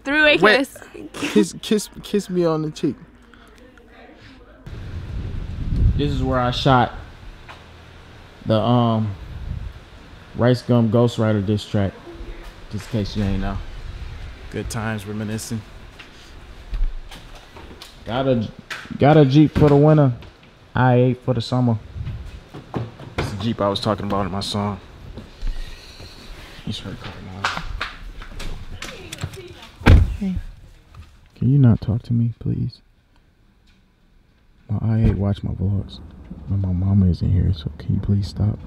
Three-way Wait. kiss. Kiss, kiss, kiss me on the cheek. This is where I shot the um Rice Gum Ghost Rider diss track. Just in case you ain't know. Good times reminiscing. Got a got a Jeep for the winter. i8 for the summer. It's the Jeep I was talking about in my song. He's her car now. Can you not talk to me, please? My I eight watch my vlogs. But my mama isn't here, so can you please stop?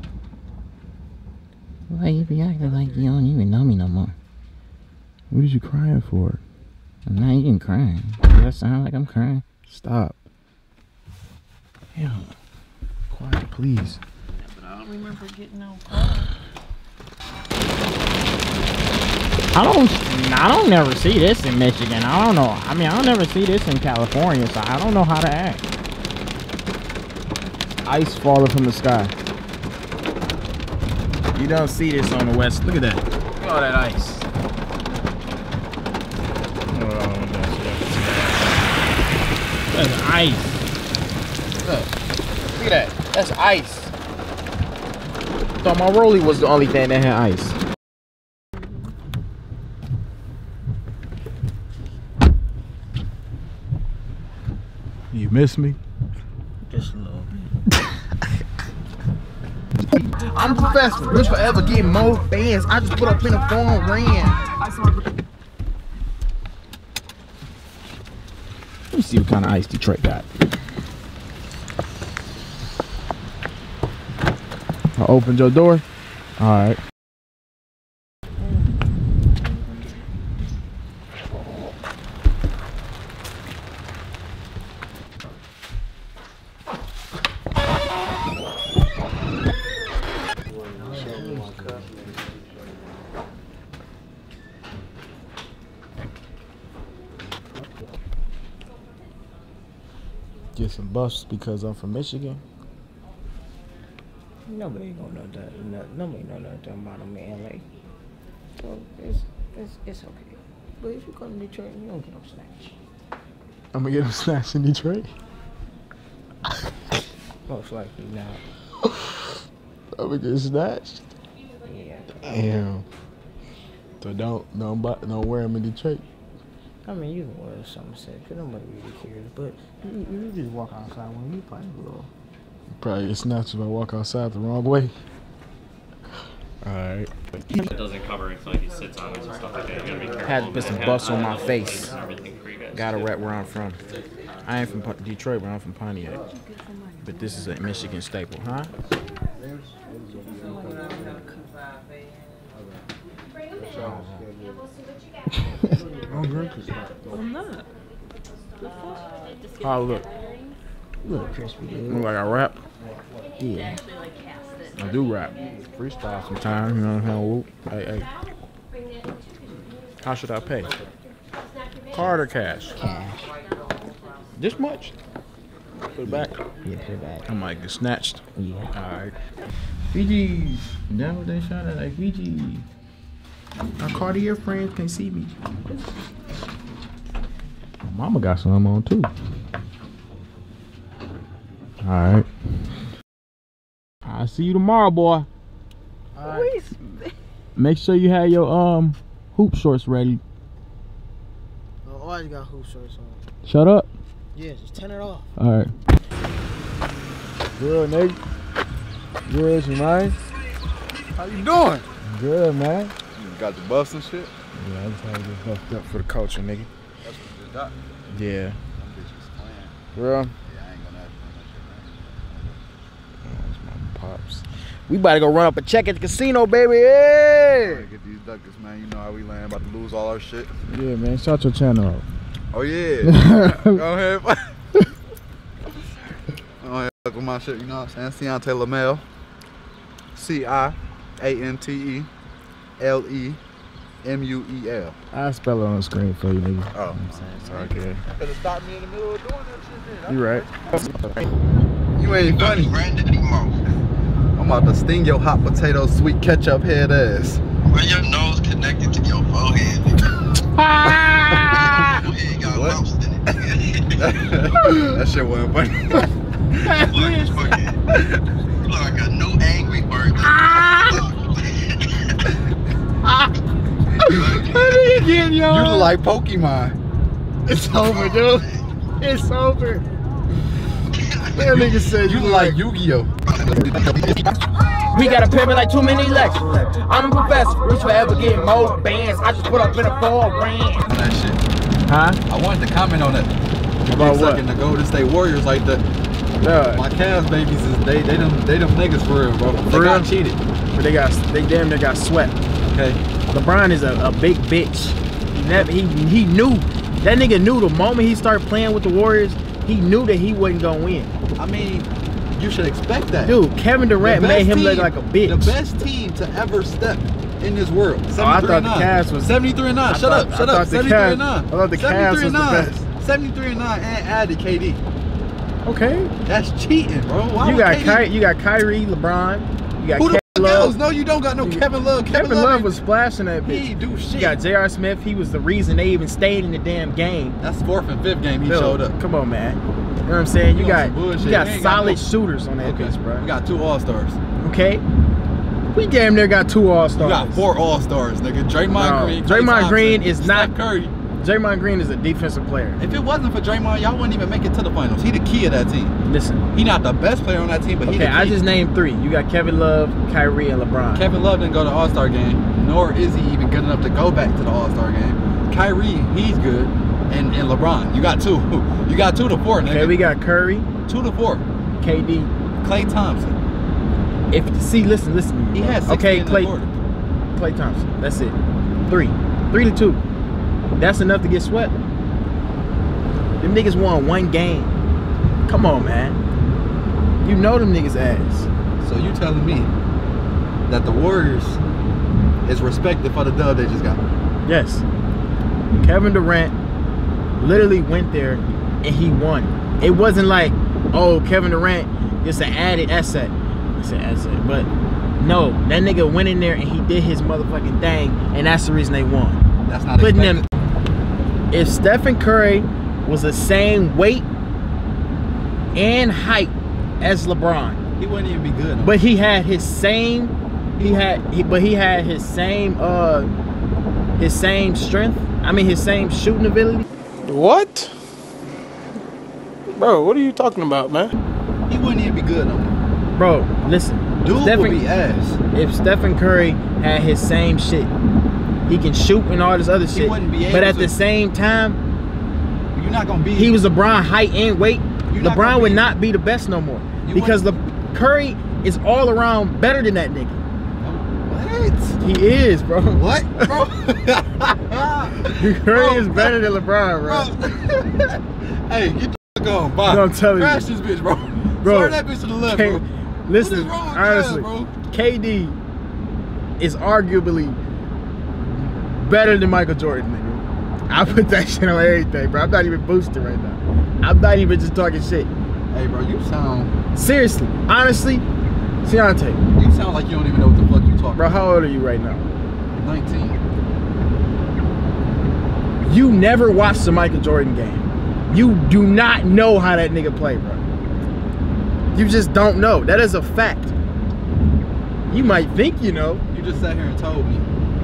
Why you be acting like you don't even know me no more? What are you crying for? I'm not even crying. Does that sound like I'm crying? Stop. Damn. Quiet, please. I don't remember getting no I don't. I don't never see this in Michigan. I don't know. I mean, I don't never see this in California, so I don't know how to act. Ice falling from the sky. You don't see this on the west. Look at that. Look at all that ice. That's ice. Look Look at that. That's ice. Thought my Rolly was the only thing that had ice. You miss me? Just a little. I'm a professional. Rich forever getting more fans. I just put up in the phone ran. Let me see what kind of ice Detroit got. I opened your door. All right. Buffs because I'm from Michigan. Nobody gonna know that. No, nobody know nothing about them in LA. So it's it's it's okay. But if you come to Detroit, you don't get no snatch. I'm gonna get him snatched in Detroit. Most likely not. I'm gonna get snatched. Yeah. Damn. So don't don't bu- don't wear them in Detroit. I mean, you can wear something said, cause nobody really cares. But you, you just walk outside when you probably will. Probably get snatched if I walk outside the wrong way. All right. It doesn't cover it, so like he sits on it and stuff like that. You gotta be careful. Had to put some It buffs has on my face. plates and everything for you guys, Gotta too. rap where I'm from. I ain't from Detroit, but I'm from Pontiac. But this is a Michigan staple, huh? I'm not. Oh look, Little crispy, dude. look like I rap. Yeah. I do rap. Freestyle sometimes, you know what I'm saying? Hey, hey. How should I pay? Card or cash? Cash. This much? Put it back. Yeah, put it back. I might get snatched. Yeah. Alright. Fiji. That what they shot at like Fiji. My Cartier friends can see me. Mama got some on too. Alright. I'll see you tomorrow, boy. Make sure you have your um hoop shorts ready. I always got hoop shorts on. Shut up. Yeah, just turn it off. Alright. Good, Nate. Good, you man. How you doing? Good, man. You got the buffs and shit? Yeah, I just had to get buffed up for the culture, nigga. That's what just got. Yeah. Them bitches playing. Real. Yeah, I ain't gonna have to That's my pops. We about to go run up a check at the casino, baby. Yeah. Get these duckers, man. You know how we land. About to lose all our shit. Yeah, man. Shout your channel out. Oh yeah. Go ahead. Go ahead. Fuck with my shit. You know what I'm saying? Ciante Lemuel. C I A N T E L E M U E L. I spell it on the screen for you, nigga. Oh, I'm saying. Sorry, okay. Better stopped me in the middle of doing that shit. You right. You ain't funny. I'm about to sting your hot potato sweet ketchup head ass. Where your nose connected to your forehead? that shit wasn't funny. You look like Pokemon. It's over, dude. It's over. That nigga said You look like Yu-Gi-Oh. We got a pivot like too many lectures. I'm a professor, rich forever getting more bands. I just put up in a four brand. That shit. Huh? I wanted to comment on it. About Been what? sucking The Golden State Warriors like the Yeah. my Cavs babies is they they them they them niggas for real, bro. They For got cheated. But they got they damn they got swept. Okay. LeBron is a, a big bitch. He never he he knew that nigga knew the moment he started playing with the Warriors, he knew that he wasn't gonna win. I mean, you should expect that. Dude, Kevin Durant made him look like a bitch. The best team to ever step in this world. Oh, I 73 thought and the 9. Cavs was- 73 and 9. I Shut thought- up, shut up. thought the 73 and Cavs- 9. I thought the 73 Cavs and was the 9. best. 73 and 9 and added KD. Okay. That's cheating, bro. Why You got KD Ky- you got Kyrie, LeBron, you got Who the Love. No, you don't got no Kevin Love. Kevin, Kevin Love ain't- was splashing that He bitch. ain't do You shit. got J.R. Smith. He was the reason they even stayed in the damn game. That's fourth and fifth game he Dude, showed up. Come on, man. You know what I'm saying? You You got you got You got solid no- shooters on that Okay. bitch, bro. We got two All Stars. Okay. We damn near got two All Stars. We got four All Stars, nigga. Draymond No, Green. Draymond Green is not- Curry. Draymond Green is a defensive player. If it wasn't for Draymond, y'all wouldn't even make it to the finals. He the key of that team. Listen. He not the best player on that team, but he Okay, the key. I just named three. You got Kevin Love, Kyrie, and LeBron. Kevin Love didn't go to All Star game, nor is he even good enough to go back to the All Star game. Kyrie, he's good, and, and LeBron, you got two. You got two to four, nigga. Okay, we got Curry, two to four. KD. Klay Thompson, If see, listen, listen. he 60 okay, in Klay. Klay Thompson. That's it. Three, three to two. That's enough to get swept. Them niggas won one game. Come on, man. You know them niggas ass. So you telling me that the Warriors is respected for the dub they just got? Yes. Kevin Durant literally went there and he won. It wasn't like, oh, Kevin Durant is an added asset. It's an asset. But no, that nigga went in there and he did his motherfucking thing, and that's the reason they won. That's not Putting them if Stephen Curry was the same weight and height as LeBron, He wouldn't even be good. but he had his same he had he, but he had his same uh his same strength. I mean his same shooting ability. What? Bro, what are you talking about, man? he wouldn't even be good no more. Bro, listen. Dude Stephen, would be ass. if Stephen Curry had his same shit, he can shoot and all this other He shit. but at to. the same time, You're not gonna be. he was LeBron height and weight. You're LeBron would not be the best no more You because Le- Curry is all around better than that nigga. What? He is, bro. What, bro? Curry Bro, is better than LeBron, bro. bro. hey, get the fuck on. Bye. No, I'm telling you. Crash this bitch, bro. Bro, Turn that bitch to the left, K- bro. Listen, What is wrong with honestly, that, bro? KD is arguably better than Michael Jordan, nigga. I put that shit on everything, bro. I'm not even boosting right now. I'm not even just talking shit. Hey, bro, you sound Seriously, honestly, Deontay, you sound like you don't even know what the fuck you talking. bro, how old are you right now? 19. You never watched the Michael Jordan game. You do not know how that nigga play, bro. You just don't know. That is a fact. You might think you know. You just sat here and told me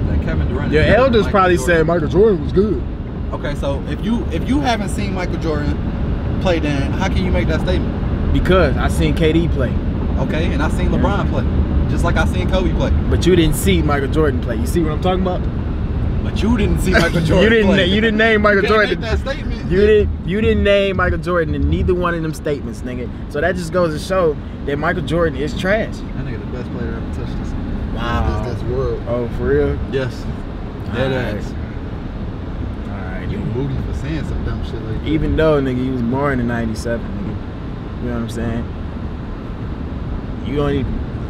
that Kevin Durant. Your elders probably Jordan. said Michael Jordan was good. Okay, so if you if you haven't seen Michael Jordan play, then how can you make that statement? Because I seen KD play. Okay, and I seen LeBron play, just like I seen Kobe play. But you didn't see Michael Jordan play. You see what I'm talking about? But you didn't see Michael Jordan you didn't. play. You didn't name Michael You Jordan. that statement. You didn't. You didn't name Michael Jordan in neither one of them statements, nigga. So that just goes to show that Michael Jordan is trash. That nigga the best player ever touched this. Wow. World. Oh, for real? Yes. Dead Alright. ass. Alright, You booty for saying some dumb shit like that. Even though nigga, he was born in '97, nigga. You know what I'm saying? You only,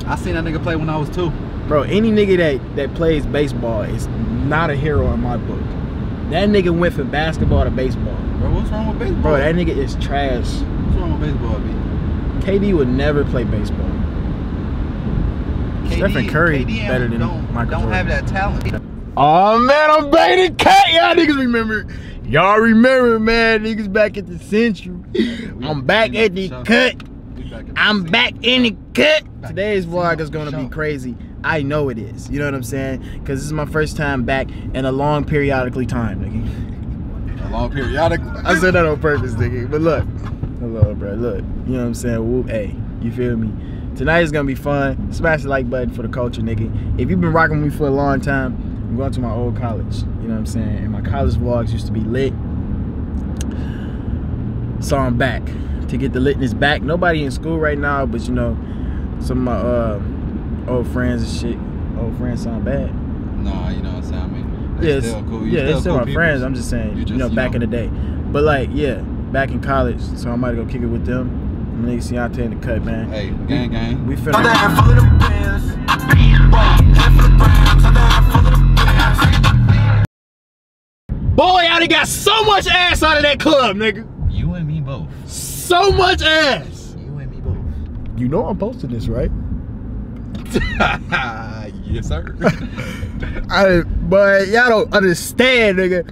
I seen that nigga play when I was two. bro. Any nigga that that plays baseball is not a hero in my book. That nigga went from basketball to baseball. Bro, what's wrong with baseball? Bro, that nigga is trash. What's wrong with baseball, B? KD would never play baseball. Stephen Curry KD better than don't, Michael Don't Jordan. have that talent. Oh man, I'm back in the cut. Y'all niggas remember. Y'all remember, man. Niggas back at the central. I'm back at the cut. I'm back in the cut. Today's vlog is gonna be crazy. I know it is. You know what I'm saying? Cause this is my first time back in a long periodically time, nigga. A long periodic. I said that on purpose, nigga. But look, hello, bro. Look, you know what I'm saying? Whoop, hey, you feel me? Tonight is gonna be fun. Smash the like button for the culture, nigga. If you've been rocking with me for a long time, I'm going to my old college. You know what I'm saying? And my college vlogs used to be lit. So I'm back to get the litness back. Nobody in school right now, but you know, some of my uh, old friends and shit. Old friends sound bad. Nah, you know what I'm saying? I mean, Yeah, it's- still cool. You yeah, they're still cool my peoples. friends. I'm just saying, You you, just, know, you back know. in the day. But like, yeah, back in college, so I might go kick it with them. My nigga Ciante in the cut, man. Hey, gang, gang. We finna. Boy, I done got so much ass out of that club, nigga. You and me both. So much ass. You and me both. You know I'm posting this, right? yes, sir. I, but y'all don't understand, nigga.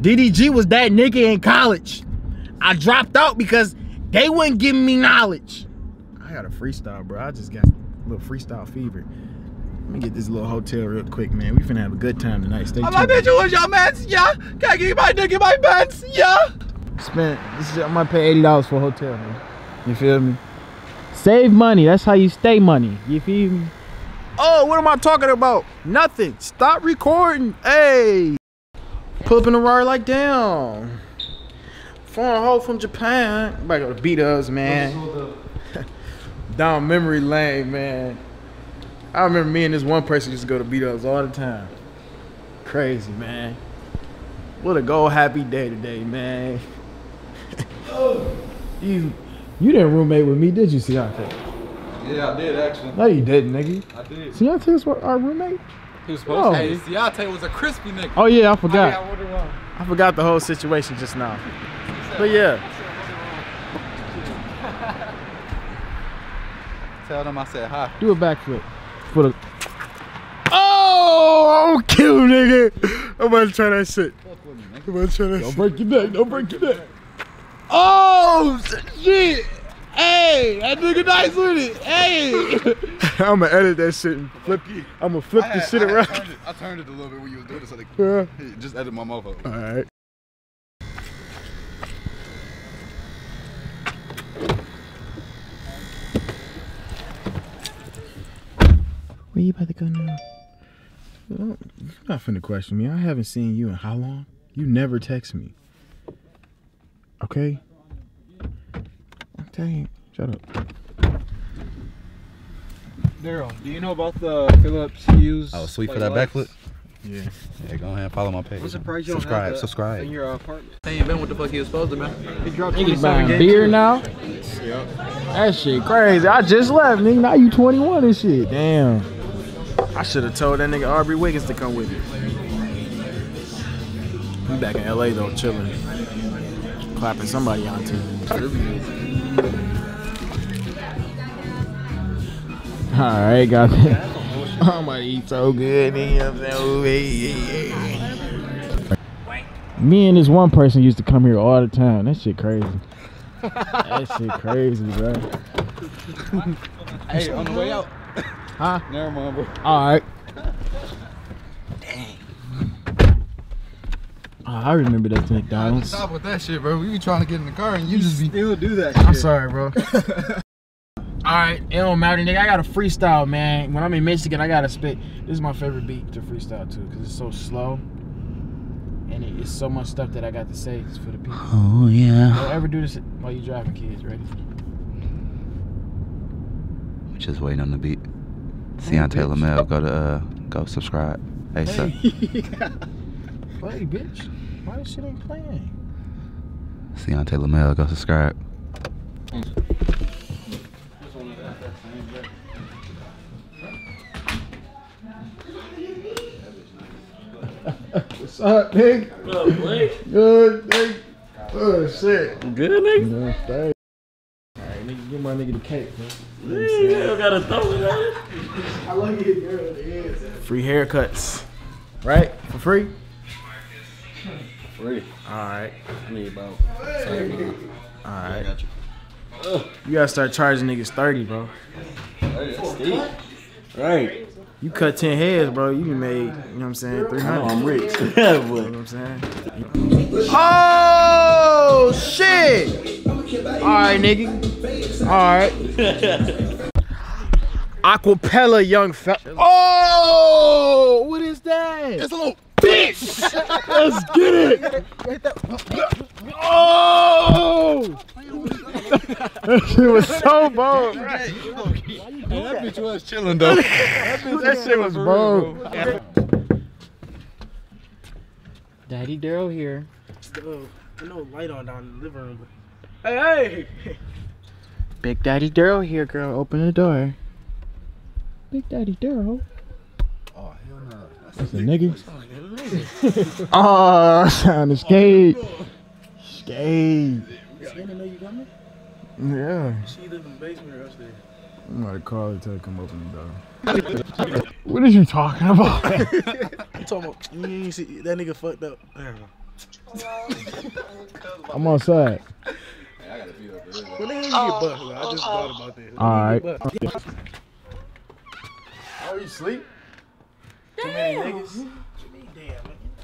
DDG was that nigga in college. I dropped out because they wouldn't give me knowledge. I got a freestyle, bro. I just got a little freestyle fever. Let me get this little hotel real quick, man. We finna have a good time tonight. Stay tuned. was your mans, yeah. Can I give my nigga my pants, yeah? Spent. This is, I'm gonna pay eighty dollars for a hotel, man. You feel me? Save money. That's how you stay money. You feel me? Oh, what am I talking about? Nothing. Stop recording. Hey. Pull up in the ride like down. Foreign hoe from Japan. About to go to beat us, man. Down memory lane, man. I remember me and this one person used to go to beat ups all the time. Crazy, man. What a go happy day today, man. you you didn't roommate with me, did you, Ciante? Yeah, I did actually. No, you didn't, nigga. I did. Ciante was what- our roommate? He was supposed to oh. Hey, be. Ciante was a crispy nigga. Oh yeah, I oh, I forgot. ordered wrong. I forgot the whole situation just now. But yeah, Tell them I said hi. do a backflip for the. Oh, I'm kill nigga. I'm about to try that shit. I'm about to try that Don't break your neck. Don't break your neck. Oh shit. Hey, that nigga nice with it. Hey. I'm gonna edit that shit and flip. You. I'm gonna flip the shit I, around. turned it, I turned it a little bit when you was doing it, so they Yeah. Just edit my mofo. All right. Where you about to go now? Well, you're not finna question me. I haven't seen you in how long? You never text me. Okay? I'm telling you. Shut up. Daryl, do you know about the Philips Hughes? Oh, sweet for that lights? backflip. Yeah. Yeah, go ahead and follow my page. I'm surprised you don't subscribe, have subscribe. in your uh, apartment. They ain't been what the fuck he was supposed to, man. He dropped Niggas buying games. beer now? Yep. That shit crazy. I just left, nigga. Now you 21 and shit. Damn. I should have told that nigga Aubrey Wiggins to come with me. We back in LA though, chilling. Clapping somebody on TV. Alright, got that. I'm about to eat so good. You know what I'm saying? Ooh, hey, hey, hey. Me and this one person used to come here all the time. That shit crazy. that shit crazy, bro. Hey, on the way out. Huh? Never mind, bro. All right. Oh, I remember that McDonald's. Stop with that shit, bro. We be trying to get in the car and you just be. Still do that I'm sorry, bro. All right, it don't matter, nigga. I got a freestyle, man. When I'm in Michigan, I gotta spit. This is my favorite beat to freestyle too, cause it's so slow, and it, it's so much stuff that I got to say for the people. Oh yeah. Don't ever do this while you driving, kids. Ready? Just waiting on the beat. Ciante Lemuel, go to uh, go subscribe. Hey, sir. Play, bitch. Why this shit ain't playing? Ciante Lemuel, go subscribe. What's up, nigga? Good, nigga. Oh shit. Good nigga. No, thanks. Alright, nigga, give my nigga the cake, man. Yeah, gotta throw it at. I like it, girl. Free haircuts. right? For free. Free. All right. I need about All right. got you. You gotta start charging niggas thirty, bro. Hey, that's steep. Right. You cut ten heads, bro. You done made, you know what I'm saying, three Oh, I'm rich. You know what I'm saying? Oh shit! All right, nigga. All right. Aquapella, young fella. Oh, what is that? It's a little bitch. Let's get it. Oh! that shit was so bold. Hey, that bitch was chilling though. That shit was bold. Daddy Daryl here. no light on down in the living room. Hey, hey. Big Daddy Daryl here, girl. Open the door. Big Daddy Daryl. Oh hell no. That's a nigga. oh, sound of skate. Skate. Yeah. She live in the basement or upstairs. I'm gonna call her till I come open the door. what are you talking about? I'm talking about you ain't see that nigga fucked up. There we go. I'm outside. When the hell you get butt? I just thought about this. All right. Butt. Oh, you sleep? Too many niggas.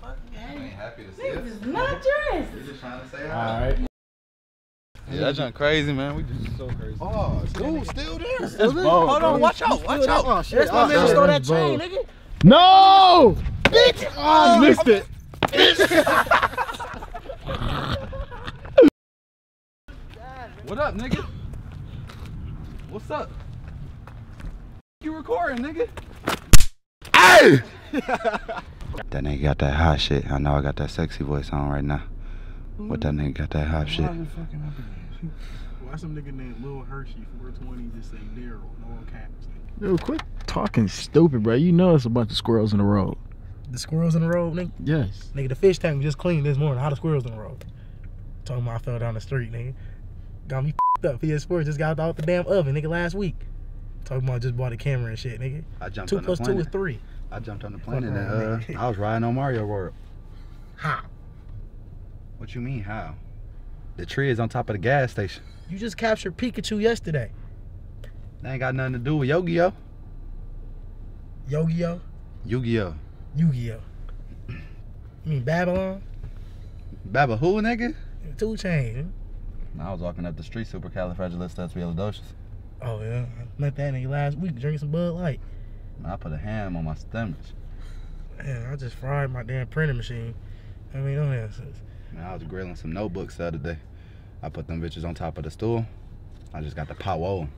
I ain't happy to see it. Not dressed. We just trying to say hi. right. Yeah, that junk crazy, man. We just so crazy. Oh, dude, still there. Still there? Hold on, watch out, watch out. Oh, shit. That's my oh, man. Stole that chain, bold. nigga. No! Bitch! Oh, I missed it. What up, nigga? What's up? You recording, nigga? Hey! that nigga got that hot shit. I know I got that sexy voice on right now. But that nigga got that hot shit. Why some nigga named Lil Hershey 420 just say Daryl? No one caps. Dude, quit talking stupid, bro. You know it's a bunch of squirrels in the road. The squirrels in the road, nigga. Yes. Nigga, the fish tank was just cleaned this morning. How the squirrels in the road? Talking about I fell down the street, nigga. Got me up. PS4 just got out the damn oven, nigga, last week. Talking about just bought a camera and shit, nigga. I jumped Two on plus the two plane. is three. I jumped on the plane and Fuck uh. I was riding on Mario World. How? What you mean, how? The tree is on top of the gas station. You just captured Pikachu yesterday. That ain't got nothing to do with Yu-Gi-Oh. Yu-Gi-Oh! Yu-Gi-Oh. Yu-Gi-Oh! You mean Babylon? Baba who, nigga? Two chain. I was walking up the street, supercalifragilisticexpialidocious. Oh yeah, I met that nigga last week drinking some Bud Light. I put a ham on my stomach. Man, I just fried my damn printing machine. I mean, oh yeah, Man, I was grilling some notebooks the other day. I put them bitches on top of the stool. I just got the power.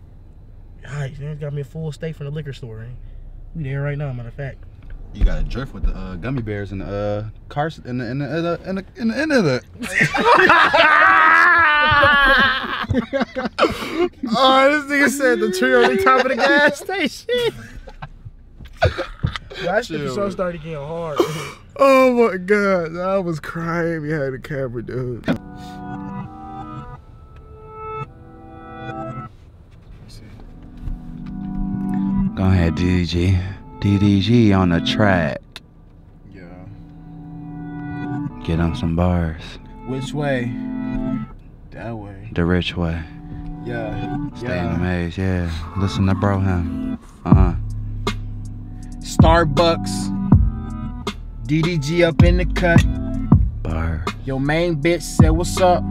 Alright, man, got me a full steak from the liquor store. Man. We there right now, matter of fact. You got to drift with the uh, gummy bears in the uh, cars in the in the in the in the, of the. oh, this nigga said the tree on the top of the gas station. That shit so started getting hard. Oh my god, I was crying behind the camera, dude. Go ahead, DDG. DDG on the track. Yeah. Get on some bars. Which way? That way. The rich way. Yeah. Stay in the maze, yeah. Listen to bro him. Uh-huh. Starbucks. DDG up in the cut. Bars. Your main bitch said, What's up?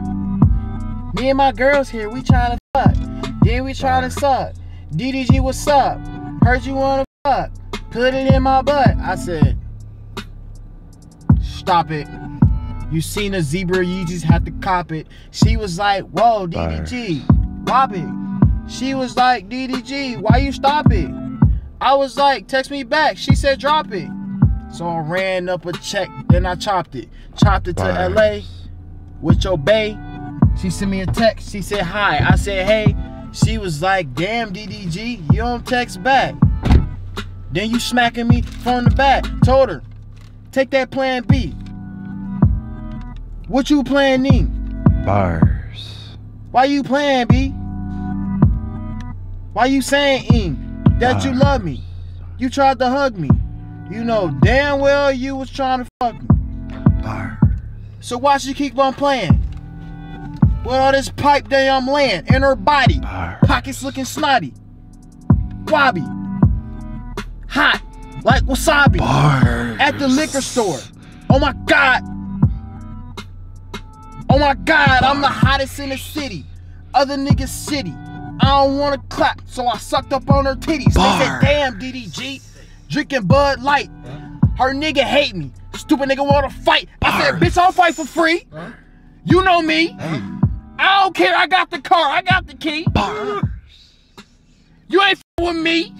Me and my girls here, we tryna fuck. Then we tryna suck. DDG, what's up? Heard you wanna fuck. Put it in my butt. I said, Stop it. You seen a zebra, you just have to cop it. She was like, Whoa, DDG, whop it. She was like, DDG, why you stop it? I was like, text me back. She said, drop it. So I ran up a check, then I chopped it. Chopped it to Bars. LA with your bae. She sent me a text. She said hi. I said hey. She was like, damn DDG, you don't text back. Then you smacking me from the back. Told her, take that plan B. What you planning? Bars. Why you playing B? Why you saying ing? That you ah. love me. You tried to hug me. You know damn well you was trying to fuck me. So why she keep on playing? With all this pipe that I'm laying in her body. Pockets looking snotty. Wobby. Hot. Like wasabi. Bars. At the liquor store. Oh my god. Oh my god, I'm the hottest in the city. Other niggas city. I don't wanna clap, so I sucked up on her titties. They said, damn, DDG. Drinking Bud Light. Her nigga hate me. Stupid nigga wanna fight. I said, bitch, I'll fight for free. You know me. I don't care. I got the car. I got the key. Bars. You ain't f- with me.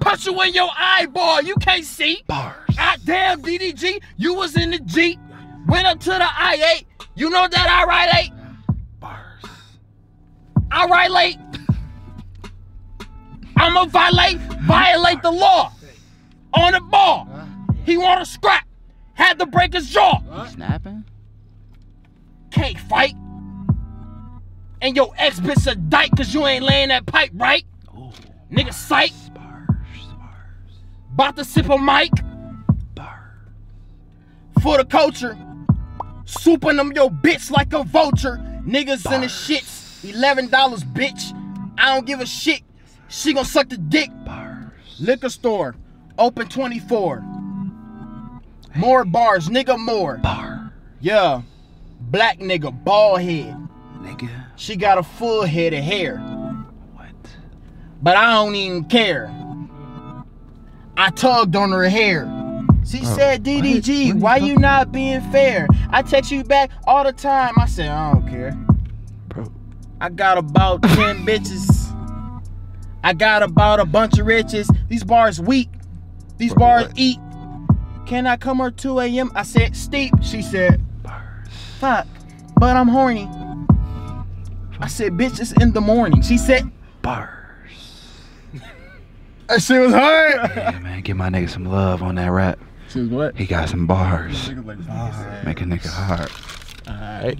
Punch you in your eyeball. You can't see. Bars. God damn, DDG. You was in the Jeep. Went up to the I-8. You know that I ride late? Bars. I ride late. I'ma violate, violate the law. On the ball. He want to scrap. Had to break his jaw. Snapping? Can't fight. And your ex bitch a dyke cause you ain't laying that pipe right. Ooh. Nigga sight. Bars. Bars. About to sip a mic. For the culture. Souping them your bitch like a vulture. Niggas in the shits. $11 bitch. I don't give a shit. She gon' suck the dick. Bars. Liquor store. Open 24. More bars, nigga, more. Bar. Yeah. Black nigga, bald head. Nigga. She got a full head of hair. What? But I don't even care. I tugged on her hair. She Oh, said, DDG, why you not being fair? I text you back all the time. I said, I don't care. Bro. I got about 10 bitches. I got about a bunch of riches. These bars weak. These Bro, bars what? eat. Can I come her 2 a.m.? I said, steep. She said, Bars. fuck, but I'm horny. I said, bitch, it's in the morning. She said, Bars. that shit was hard. Yeah, man. Give my nigga some love on that rap. She was what? He got some bars. Make a nigga hard. Alright.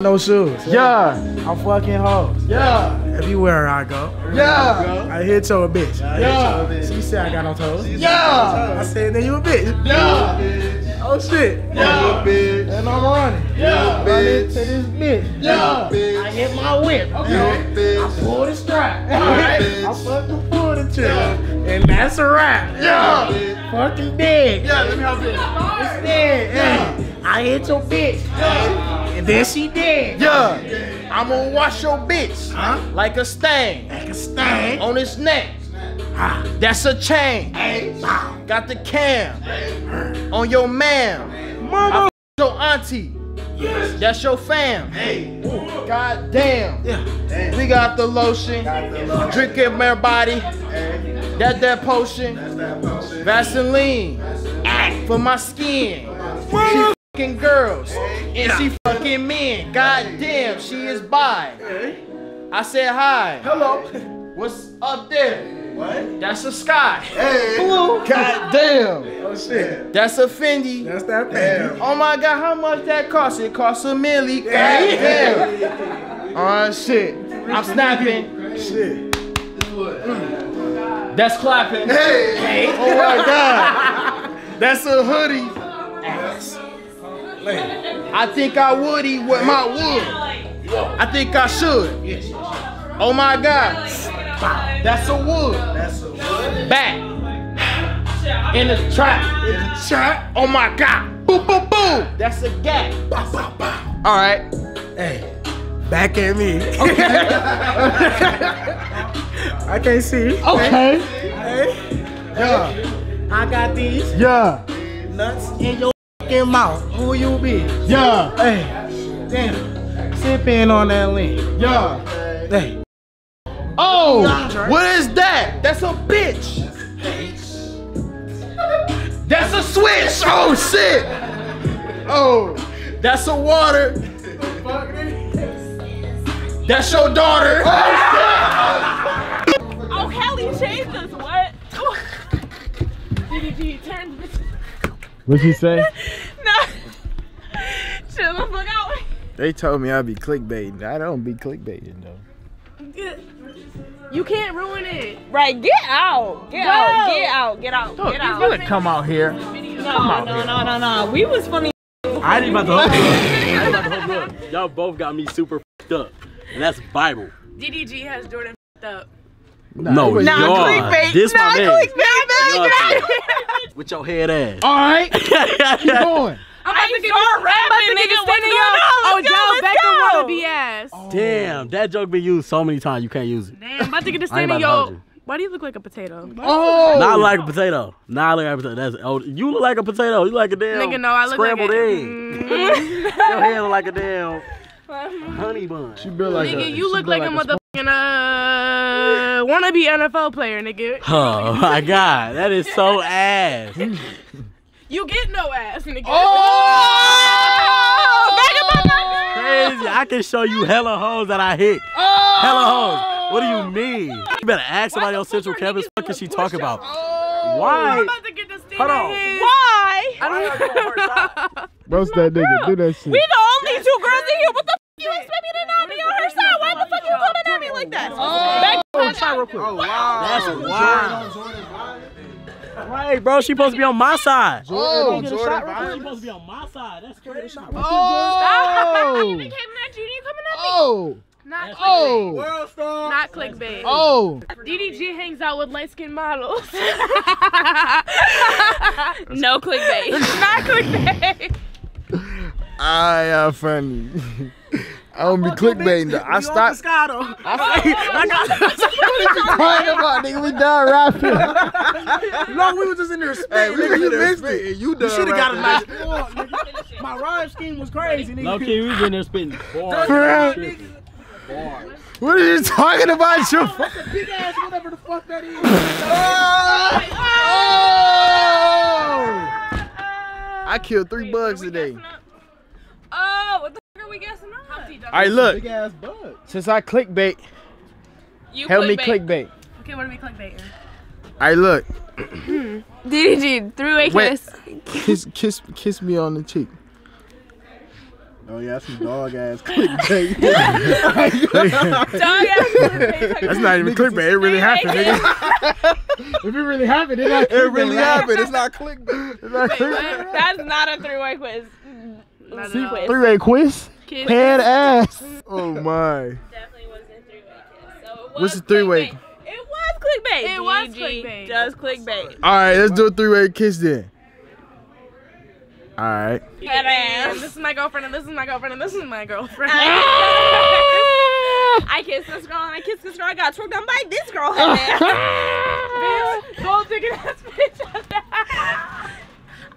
No shoes. Yeah, I'm fucking hoes. yeah, Everywhere I go. yeah, I hit your bitch. yeah, She said I got no toes. yeah, I said, then you a bitch. yeah, Oh shit. yeah, Bitch. And I'm running. yeah, Running to this bitch. yeah. Bitch. I hit my whip. Okay. I pull the strap. Alright. I fucking pull the trigger. And that's a wrap. Yeah. Fucking dead. Yeah, let me help you. It's dead. Hey, I hit your bitch. And then she dead. Yeah, I'm gonna wash your bitch Huh? like a stain Like a stain. on his neck. Ah. That's a chain. Bow. Got the cam on your man. Mama. Your auntie. Yes. That's your fam. Hey. God damn. Yeah. We got the lotion. Drink it, everybody. That that potion. Vaseline. For my skin. Fucking girls. And she fucking men. God damn, she is bi. I said hi. Hello. What's up there? What? That's a sky. Hey. Blue. God damn. Oh shit. That's a Fendi. That's that thing. Oh my god, how much that cost? It costs a milli. God damn. Oh shit. I'm snapping. Shit. That's clapping. Hey. Oh my god. That's a hoodie. I think I would eat with my wood. I think I should. Oh my god. That's a wood. That's a wood. Back. In the trap. In the trap. Oh my god. Boom, boom, boom. That's a gap. All right. Hey. Back at me. Okay. I can't see. Okay. Hey. Yeah. I got these Yeah. nuts in your fucking mouth. Who you be? Yeah. Hey. Damn. Sip in on that link. Yeah. Hey. Oh, what is that? That's a bitch. That's a switch. Oh shit. Oh, that's a water. That's your daughter. Oh, shit. Oh, Kelly changed us. What? DDG turned. What'd you say? No. Shut the fuck out. They told me I'd be clickbaiting. I don't be clickbaiting though. You can't ruin it. Right, get out. Get Go. out. Get out. Get out. Look, Get you out. didn't come out here. No, out no, here. no, no, no. We was funny. I ain't about to hold up. I ain't about to. Y'all both got me super fed up. And that's Bible. DDG has Jordan f***ed up. No, Nah, y'all. clickbait. This Nah, my man. clickbait, Y'all With your head ass. All right, keep going. I'm about to get this, start rapping, I'm about to get nigga. What's standing going up. on? Oh, Let's go, Joe let's Beckham wanna be ass. Damn, that joke been used so many times you can't use it. Damn, I'm about to get this I ain't standing about yo. Why do you look like a potato? Oh, Not like a potato. Not like a potato. That's oh, you look like a potato. You like a damn Nigga, no, I look like scrambled a- egg. Mm. Your head look like a damn honey bun. she built like Nigga, a, you look built like a sponge. Motherfucking uh wannabe NFL player, nigga. Oh my god, that is so ass. You get no ass, nigga. Oh! Crazy. I can show you hella hoes that I hit. Hella hoes. What do you mean? You better ask somebody on Central Campus. What can she talk about? I'm Why? about to get this Hold on. Why? I don't Roast that nigga. Do that shit. We the only two girls in here. What the f you expect me to not be on her side? Why the fuck you coming at me like that? Oh. Back Oh, shot real quick. Oh, wow. That's wild. Right, bro. She supposed to be on my side. Oh, She Jordan. supposed to be on my side. That's crazy. Oh. You came at you. You coming at me? Oh. Not clickbait. Oh. Not clickbait. Oh. DDG hangs out with light skinned models. No clickbait. Not clickbait. I am funny. I don't be clickbaiting though. I stopped. Moscato. Quiet about nigga. We done rapping. No, we was just in there spitting. Hey, we nigga. You there missed it. spitting. You You done should have got a rapping, nice score, nigga. My rhyme scheme was crazy, nigga. Low key, we was in there spitting bars. For real? Tripping. What are you talking about? Your Big ass, whatever the fuck that is. Oh! oh! I killed three bugs today. Oh, what the fuck are we guessing on? All right, look. Big ass bug. Since I clickbait, You help me clickbait. clickbait. Okay, what are we clickbaiting? All right, look. Hmm. DDG, three-way Wait. kiss. Kiss, kiss, kiss me on the cheek. Oh yeah, some dog ass clickbait. Dog ass. That's not even clickbait. It really happened, nigga. if it really happened, it, not it really right? happened. It's not clickbait. It's not clickbait. That's not a three-way quiz. Not See, at three-way quiz. Kiss. Head ass. Oh my. Definitely wasn't three-way kiss. So it was What's the three-way? It was clickbait. It was clickbait. Does clickbait. All right, let's do a three-way kiss then. All right. Head ass. this is my girlfriend, and this is my girlfriend, and this is my girlfriend. Ah! I kissed this girl and I kissed this girl. I got twerked on by this girl. Head ah! ass. bitch, gold digging ass bitch.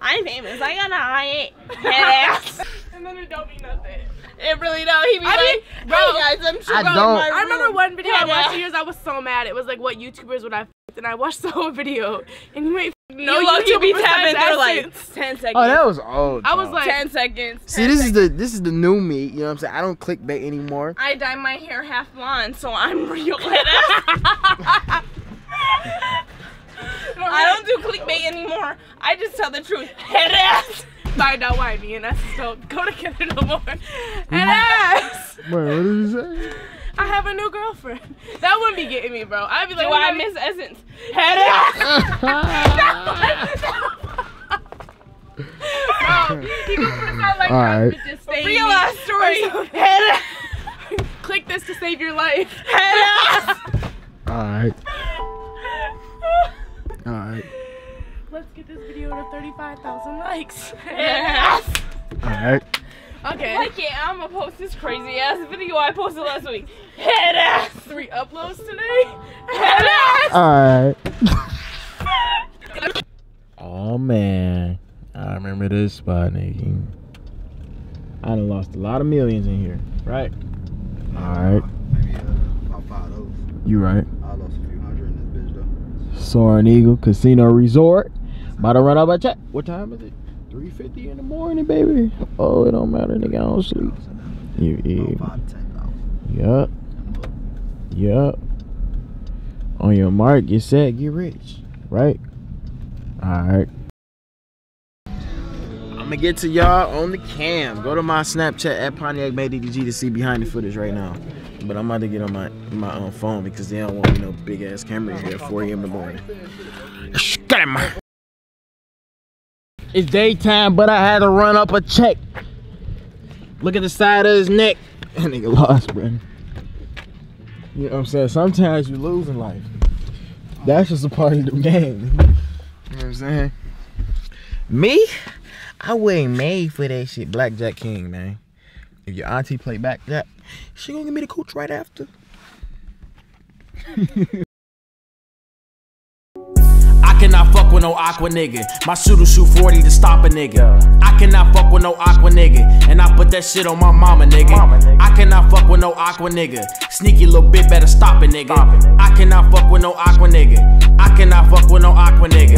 I'm famous. I got an eye. Head ass. and then it don't mean nothing. It really don't. He be I like, mean, bro, hey guys, I'm sure I don't- my I remember one video I watched ass. of yours. I was so mad. It was like, what YouTubers would I? F-? And I watched the whole video, and you ain't f- no you look be tapping besides through like 10 seconds. Oh, that was old. I was like, 10 seconds. See, 10 this is the this is the new me. You know what I'm saying? I don't clickbait anymore. I dye my hair half blonde, so I'm real head ass. I don't do clickbait anymore. I just tell the truth. Head ass. Find out why me and Essence don't go together no more. And ass. Wait, what did you say? I have a new girlfriend. That wouldn't be getting me, bro. I'd be Do like, I miss essence? Head ass. Bro, he was gonna sound like All right. bitches stay Real me. ass story. Head ass. Click this to save your life. Head ass. All right. All right. Let's get this video to 35,000 likes. Head ass. All right. Okay. Like it, I'm gonna post this crazy ass video I posted last week. Head ass. Three uploads today. Head ass. All right. oh man, I remember this spot, nigga. I done lost a lot of millions in here, right? All right, Maybe uh, about five of those. you right. I lost a few hundred in this bitch though. Soaring Eagle Casino Resort. About to run up a check. What time is it? 3.50 in the morning, baby. Oh, it don't matter, nigga. I don't sleep. You, you. About five to ten thousand. Yup. Yup. On your mark, get set, get rich. Right? Alright. I'm gonna get to y'all on the cam. Go to my Snapchat at PontiacMadeDDG to see behind the footage right now. But I'm about to get on my my own phone because they don't want me no big ass camera here at 4 a.m. in the morning. It's daytime, but I had to run up a check. Look at the side of his neck. That nigga lost, bro. You know what I'm saying? Sometimes you lose in life. That's just a part of the game. You know what I'm saying? Me? I wasn't made for that shit. Blackjack King, man. If your auntie play blackjack, she gonna give me the coach right after. with no aqua nigga. My shooter shoot 40 to stop a nigga. I cannot fuck with no aqua nigga. And I put that shit on my mama nigga. I cannot fuck with no aqua nigga. Sneaky little bit better stop it nigga. I cannot fuck with no aqua nigga. I cannot fuck with no aqua nigga.